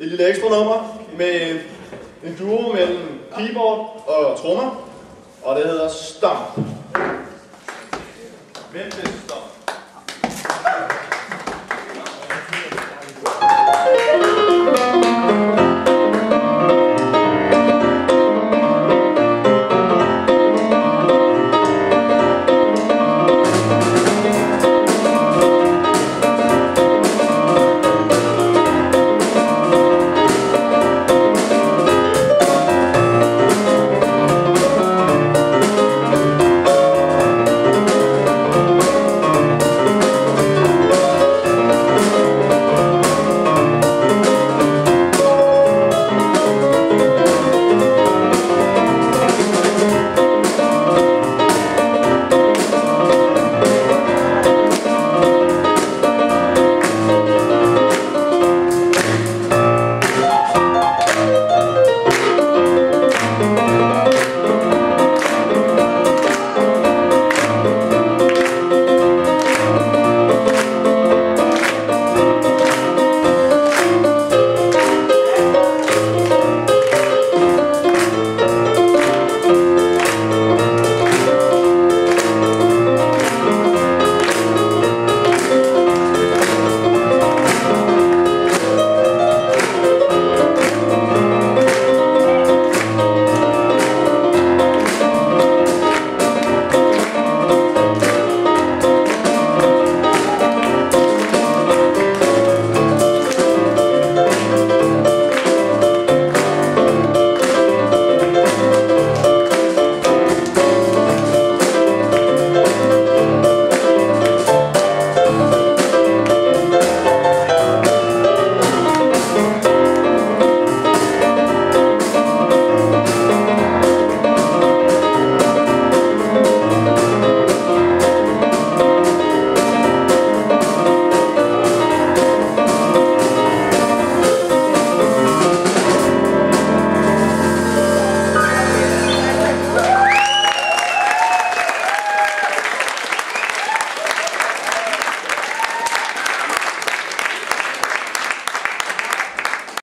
et lille ekstra nummer med en, duo mellem keyboard og trommer, og det hedder Stomp. Vent Stomp.